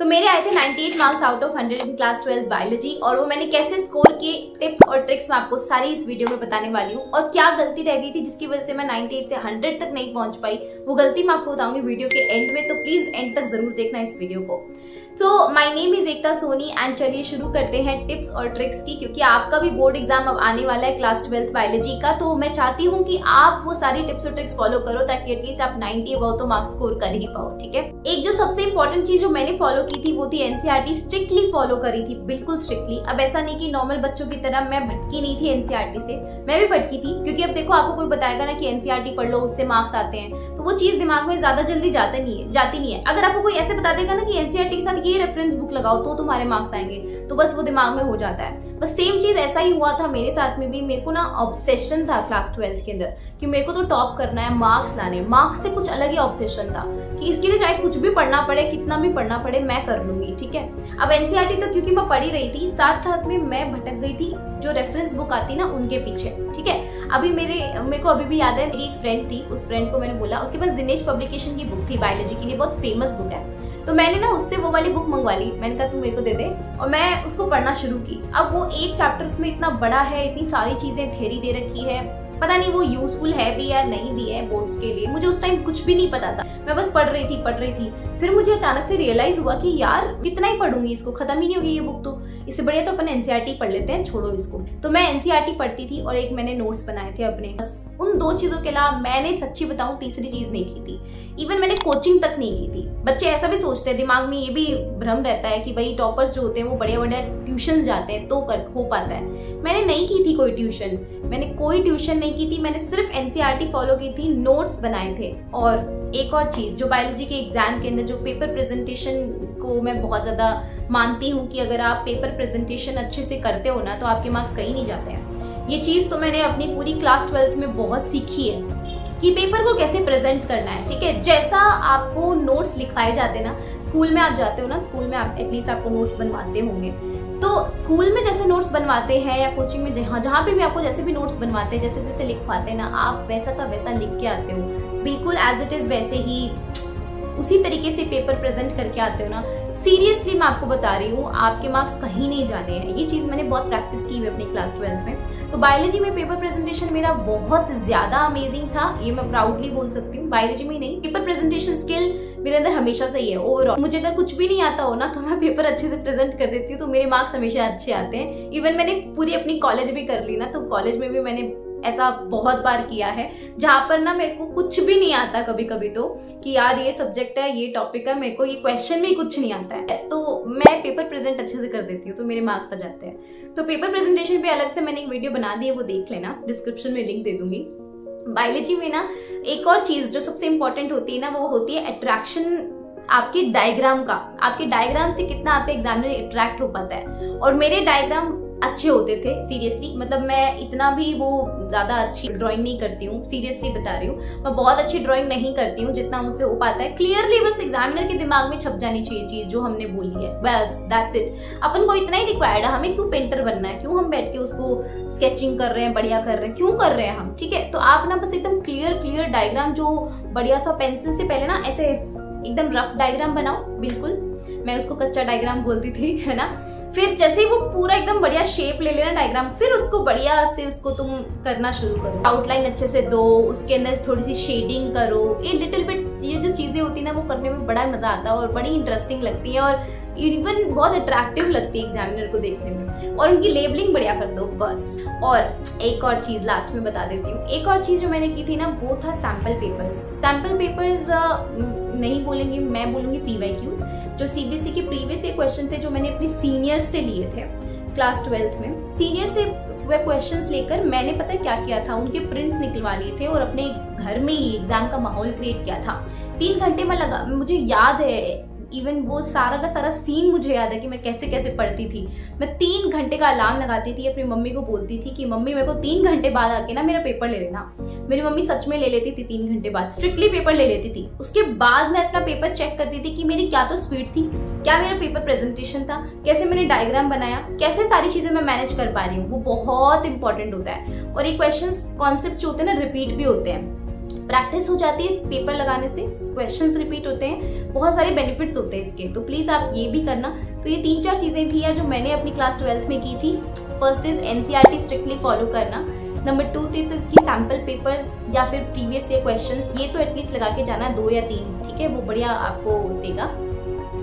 तो मेरे आए थे 98 marks out of 100 in class 12 biology और वो मैंने कैसे स्कोर किए टिप्स और ट्रिक्स मैं आपको सारी इस वीडियो में बताने वाली हूँ। और क्या गलती रह गई थी जिसकी वजह से मैं 98 से 100 तक नहीं पहुँच पाई, वो गलती मैं आपको बताऊँगी वीडियो के एंड में तो प्लीज़ एंड तक ज़रूर देखना इस वीडियो को। तो my name is Ekta Soni and चलिए शुरू करते हैं टिप्स और ट्रिक्स की, क्योंकि आपका भी बोर्ड एग्ज़ाम अब आने वाला है क्लास ट्वेल्थ बायोलॉजी का तो मैं चाहती हूँ कि आप वो सारी टिप्स और ट्रिक्स फॉलो करो ताकि एटलीस्ट आप 90 अबाउ तो मार्क्स स्कोर कर ही पाओ, ठीक है? एक जो सबसे इंपॉर्टेंट चीज़ जो मैंने फॉलो की थी, वो थी एनसीआरटी स्ट्रिक्टली फॉलो करी थी, बिल्कुल स्ट्रिक्टली अब ऐसा नहीं कि नॉर्मल बच्चों की तरह मैं भटकी नहीं थी एनसीआरटी से। मैं भी भटकी थी, क्योंकि अब देखो, आपको कोई बताएगा ना कि एनसीआरटी पढ़ लो, उससे मार्क्स आते हैं। तो वो चीज़ दिमाग में ज़्यादा जल्दी जाते नहीं है, जाती नहीं है। अगर आपको कोई ऐसे बता देगा ना कि एनसीआरटी के साथ ये रेफरेंस बुक लगाओ तो तुम्हारे मार्क्स आएँगे। तो बस वो दिमाग में हो जाता है। बस सेम चीज़ ऐसा ही हुआ था मेरे साथ में भी। मेरे को ना ऑब्सेशन था क्लास ट्वेल्थ के अंदर, कि मेरे को तो टॉप करना है मार्क्स लाने मार्क्स से कुछ अलग ही ऑब्सेशन था, कि इसके लिए चाहे कुछ भी पढ़ना पड़े, कितना भी पढ़ना पड़े मैं कर लूँगी, ठीक है? अब एनसीआरटी तो क्योंकि मैं पढ़ी रही थी साथ साथ में मैं भटक गई थी, जो रेफरेंस बुक आती ना, उनके पीछे, ठीक है? अभी मेरे मेरे को अभी भी याद है, मेरी एक फ्रेंड थी, उस फ्रेंड को मैंने बोला, उसके पास दिनेश पब्लिकेशन की बुक थी बायोलॉजी के लिए बहुत फ़ेमस बुक है। तो मैंने ना उससे वो वाली बुक मंगवा ली, मैंने कहा, तू मेरे को दे दे। और मैं उसको पढ़ना शुरू की। अब वो एक चैप्टर उसमें इतना बड़ा है, इतनी सारी चीज़ें थेरी दे रखी है, पता नहीं वो यूजफुल है भी या नहीं भी है बोर्ड्स के लिए, मुझे उस टाइम कुछ भी नहीं पता था। मैं बस पढ़ रही थी, पढ़ रही थी। फिर मुझे अचानक से रियलाइज़ हुआ कि यार कितना ही पढ़ूँगी इसको, खत्म ही नहीं होगी ये बुक तो। इससे बढ़िया तो अपन एनसीआरटी पढ़ लेते हैं, छोड़ो इसको। तो मैं एनसीआरटी पढ़ती थी और एक मैंने नोट्स बनाए थे अपने। बस उन दो चीज़ों के अलावा मैंने सच्ची बताऊँ, तीसरी चीज़ नहीं की थी। इवन मैंने कोचिंग तक नहीं की थी। बच्चे ऐसा भी सोचते हैं, दिमाग में ये भी भ्रम रहता है कि भाई टॉपर्स जो होते हैं, वो बड़े बड़े ट्यूशन जाते हैं तो कर, हो पाता है। मैंने नहीं की थी कोई ट्यूशन मैंने कोई ट्यूशन नहीं की थी। मैंने सिर्फ़ एनसीआरटी फॉलो की थी नोट्स बनाए थे। और एक और चीज़, जो बायोलॉजी के एग्ज़ाम के अंदर, जो पेपर प्रेजेंटेशन को मैं बहुत ज़्यादा मानती हूँ कि अगर आप पेपर प्रेजेंटेशन अच्छे से करते हो ना तो आपके मार्क्स कहीं नहीं जाते हैं। ये चीज़ तो मैंने अपनी पूरी क्लास ट्वेल्थ में बहुत सीखी है कि पेपर को कैसे प्रेजेंट करना है, ठीक है? जैसा आपको नोट्स लिखवाए जाते हैं ना स्कूल में आप जाते हो ना स्कूल में आप एटलीस्ट आपको नोट्स बनवाते होंगे। तो स्कूल में जैसे नोट्स बनवाते हैं या कोचिंग में जहाँ जहाँ पे भी आपको जैसे भी नोट्स बनवाते हैं, जैसे जैसे लिखवाते हैं ना, आप वैसा का वैसा लिख के आते हो। बिल्कुल एज इट इज़ वैसे ही उसी तरीके से पेपर प्रेजेंट करके आते हो ना। सीरियसली मैं आपको बता रही हूँ, आपके मार्क्स कहीं नहीं जाने हैं। ये चीज़ मैंने बहुत प्रैक्टिस की हुई अपनी क्लास ट्वेल्थ में। तो बायोलॉजी में पेपर प्रेजेंटेशन मेरा बहुत ज़्यादा अमेजिंग था, ये मैं प्राउडली बोल सकती हूँ। बायोलॉजी में नहीं पेपर प्रेजेंटेशन स्किल मेरे अंदर हमेशा से ही ओवरऑल मुझे अगर कुछ भी नहीं आता हो ना तो मैं पेपर अच्छे से प्रेजेंट कर देती हूँ तो मेरे मार्क्स हमेशा अच्छे आते हैं। इवन मैंने पूरी अपनी कॉलेज भी कर ली ना तो कॉलेज में भी मैंने ऐसा बहुत बार किया है। जहाँ पर ना मेरे को कुछ भी नहीं आता कभी कभी तो कि यार ये सब्जेक्ट है, ये टॉपिक है, मेरे को ये क्वेश्चन भी कुछ नहीं आता है। तो मैं पेपर प्रेजेंट अच्छे से कर देती हूँ तो मेरे मार्क्स आ जाते हैं। तो पेपर प्रेजेंटेशन पे अलग से मैंने एक वीडियो बना दी है, वो देख लेना। डिस्क्रिप्शन में लिंक दे दूँगी। बायोलॉजी में ना, एक और चीज़ जो सबसे इंपॉर्टेंट होती है ना, वो होती है अट्रैक्शन आपके डायग्राम का। आपके डायग्राम से कितना आपके एग्जामिनर अट्रैक्ट हो पाता है। और मेरे डायग्राम अच्छे होते थे सीरियसली मतलब मैं इतना भी वो ज़्यादा अच्छी ड्राइंग नहीं करती हूँ सीरियसली बता रही हूँ. मैं बहुत अच्छी ड्राइंग नहीं करती हूँ, जितना मुझसे हो पाता है. क्लियरली बस एग्जामिनर के दिमाग में छप जानी चाहिए चीज़ जो हमने बोली है. बस दैट्स इट अपन को इतना ही रिक्वायर्ड है, हमें क्यों पेंटर बनना है? क्यों हम बैठ के उसको स्केचिंग कर रहे हैं, बढ़िया कर रहे हैं? क्यों कर रहे हैं हम? ठीक है? तो आप ना बस एकदम क्लियर क्लियर डायग्राम जो बढ़िया सा पेंसिल से पहले ना ऐसे एकदम रफ डायग्राम बनाओ, बिल्कुल. मैं उसको कच्चा डायग्राम बोलती थी, है ना? फिर जैसे ही वो पूरा एकदम बढ़िया शेप ले लेना डायग्राम फिर उसको बढ़िया से उसको तुम करना शुरू करो। आउटलाइन अच्छे से दो, उसके अंदर थोड़ी सी शेडिंग करो। ये लिटिल बिट ये जो चीज़ें होती है ना, वो करने में बड़ा मज़ा आता है और बड़ी इंटरेस्टिंग लगती है और इवन बहुत अट्रैक्टिव लगती है एग्जामिनर को देखने में। और उनकी लेबलिंग बढ़िया कर दो, बस। और एक और चीज़ लास्ट में बता देती हूँ। एक और चीज़ जो मैंने की थी ना, वो था सैंपल पेपर्स सैंपल पेपर्स नहीं बोलेंगे, मैं बोलूँगी पीवाई क्यूज जो सीबीएसई के प्रीवियस ये क्वेश्चन थे, जो मैंने अपने सीनियर से लिए थे क्लास ट्वेल्थ में। सीनियर से वह क्वेश्चन लेकर मैंने पता क्या किया था? उनके प्रिंट्स निकलवा लिए थे और अपने घर में ही एग्ज़ाम का माहौल क्रिएट किया था। तीन घंटे में लगा, मुझे याद है इवन वो सारा का सारा सीन मुझे याद है कि मैं कैसे कैसे पढ़ती थी। मैं तीन घंटे का अलार्म लगाती थी, अपनी मम्मी को बोलती थी कि, मम्मी, मेरे को तीन घंटे बाद आके ना मेरा पेपर ले लेना। मेरी मम्मी सच में ले लेती थी तीन घंटे बाद। स्ट्रिक्टली पेपर ले लेती थी। उसके बाद मैं अपना पेपर चेक करती थी कि मेरी क्या तो स्पीड थी, क्या मेरा पेपर प्रेजेंटेशन था, कैसे मैंने डायग्राम बनाया, कैसे सारी चीज़ें मैं मैनेज कर पा रही हूँ। वो बहुत इंपॉर्टेंट होता है। और ये क्वेश्चन कॉन्सेप्ट जो होते हैं ना रिपीट भी होते हैं। प्रैक्टिस हो जाती है पेपर लगाने से क्वेश्चन रिपीट होते हैं, बहुत सारे बेनिफिट्स होते हैं इसके। तो प्लीज़ आप ये भी करना। तो ये तीन चार चीज़ें थी जो मैंने अपनी क्लास ट्वेल्थ में की थी। First is NCERT strictly follow करना। नंबर टू टिप इसकी सैंपल पेपर्स या फिर प्रीवियस ईयर क्वेश्चन ये तो एटलीस्ट लगा के जाना दो या तीन, ठीक है? वो बढ़िया आपको देगा।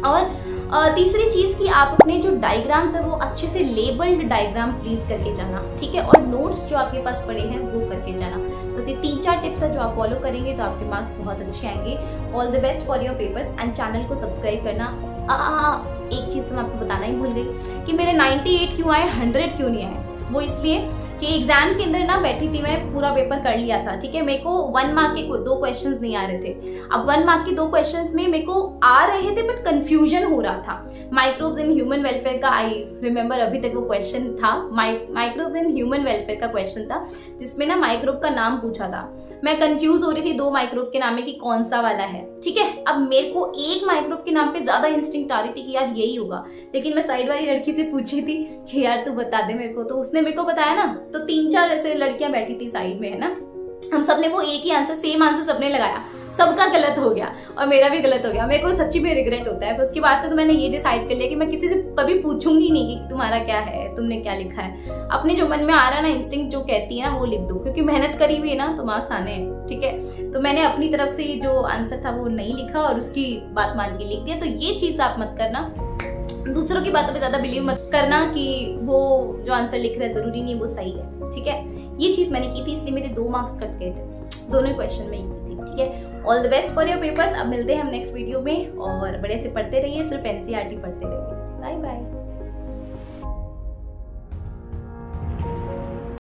और तीसरी चीज़ कि आप अपने जो डायग्राम्स है वो अच्छे से लेबल्ड डायग्राम प्लीज़ करके जाना ठीक है? और नोट्स जो आपके पास पड़े हैं वो करके जाना। बस ये तीन चार टिप्स है जो आप फॉलो करेंगे तो आपके मार्क्स बहुत अच्छे आएँगे। All the best for your papers and channel को सब्सक्राइब करना। आ, आ, एक चीज़ तो मैं आपको बताना ही भूल गई कि मेरे 98 क्यों आए 100 क्यों नहीं आए। वो इसलिए कि एग्ज़ाम के अंदर ना बैठी थी मैं, पूरा पेपर कर लिया था, ठीक है? मेरे को वन मार्क के दो क्वेश्चंस नहीं आ रहे थे। अब वन मार्क के दो क्वेश्चंस में मेरे को आ रहे थे बट कंफ्यूजन हो रहा था। माइक्रोब्स इन ह्यूमन वेलफेयर का आई रिमेम्बर अभी तक वो क्वेश्चन था। माइक्रोब्स इन ह्यूमन वेलफेयर का क्वेश्चन था, जिसमें ना माइक्रोब का नाम पूछा था। मैं कंफ्यूज हो रही थी दो माइक्रोब के नाम में कि कौन सा वाला है, ठीक है? अब मेरे को एक माइक्रोब के नाम पे ज़्यादा इंस्टिंक्ट आ रही थी कि यार यही होगा। लेकिन मैं साइड वाली लड़की से पूछी थी कि यार तू बता दे मेरे को। तो उसने मेरे को बताया ना तो तीन चार ऐसे लड़कियाँ बैठी थी साइड में, है ना? हम सबने वो एक ही आंसर सेम आंसर सबने लगाया। सबका गलत हो गया और मेरा भी गलत हो गया। मेरे को सच्ची में रिग्रेट होता है। फिर उसके बाद से तो मैंने ये डिसाइड कर लिया कि मैं किसी से कभी पूछूँगी नहीं कि तुम्हारा क्या है, तुमने क्या लिखा है। अपने जो मन में आ रहा ना इंस्टिंग जो कहती है ना, वो लिख दो। क्योंकि मेहनत करी हुई है ना तो मार्क्स आने हैं, ठीक है? तो मैंने अपनी तरफ़ से जो आंसर था, वो नहीं लिखा और उसकी बात मान के लिख दिया। तो ये चीज़ आप मत करना। दूसरों की बातों पे ज़्यादा बिलीव मत करना कि वो जो आंसर लिख रहा है ज़रूरी नहीं, वो सही है, ठीक है? ये चीज़ मैंने की थी, इसलिए मेरे दो मार्क्स कट गए थे। दोनों क्वेश्चन में ही की थी, ठीक है? All the best for your papers अब मिलते हैं हम नेक्स्ट वीडियो में और बड़े से पढ़ते रहिए, सिर्फ़ एनसीआरटी पढ़ते रहिए।